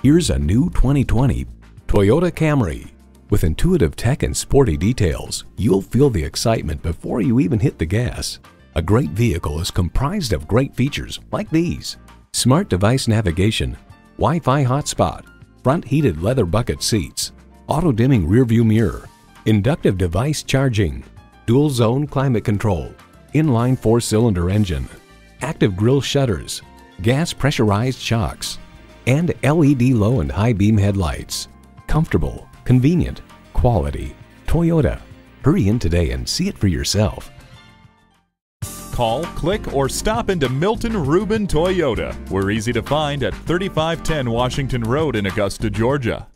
Here's a new 2020 Toyota Camry. With intuitive tech and sporty details, you'll feel the excitement before you even hit the gas. A great vehicle is comprised of great features like these. Smart device navigation, Wi-Fi hotspot, front heated leather bucket seats, auto-dimming rearview mirror, inductive device charging, dual zone climate control, inline four-cylinder engine, active grille shutters, gas pressurized shocks, and LED low and high beam headlights. Comfortable, convenient, quality. Toyota. Hurry in today and see it for yourself. Call, click, or stop into Milton Ruben Toyota. We're easy to find at 3510 Washington Road in Augusta, Georgia.